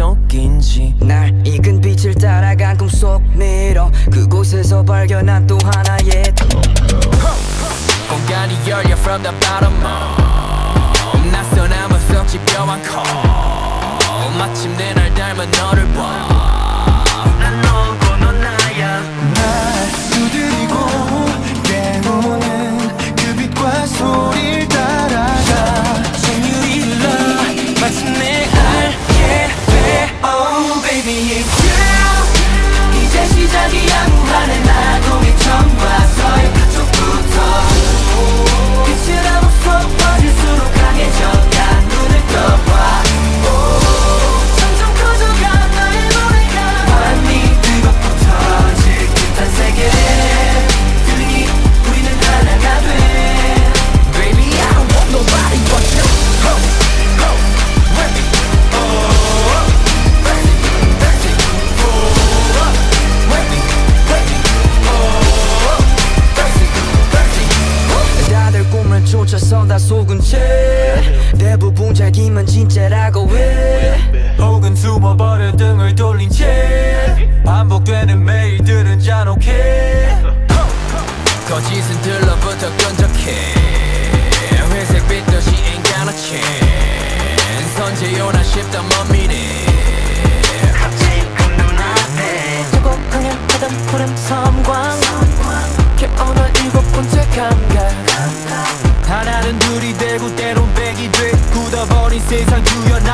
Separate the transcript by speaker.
Speaker 1: 속인지.
Speaker 2: 날 익은 빛을 따라간 꿈속 미로 그곳에서 발견한 또 하나의
Speaker 1: 공간이 열려 from the bottom up 낯선 암흑 속 집여한 call 마침내 날 닮은 너를 봐
Speaker 2: 다 속은 채 대부분 자기만 진짜라고 해.
Speaker 3: 혹은 숨어버려 등을 돌린 채 반복되는 매일들은 잔혹해.
Speaker 1: 거짓은 들러붙어 끈적해. 회색빛 도시 ain't gonna change 선제요나
Speaker 3: 싶다 못 믿네.
Speaker 2: 세상 주여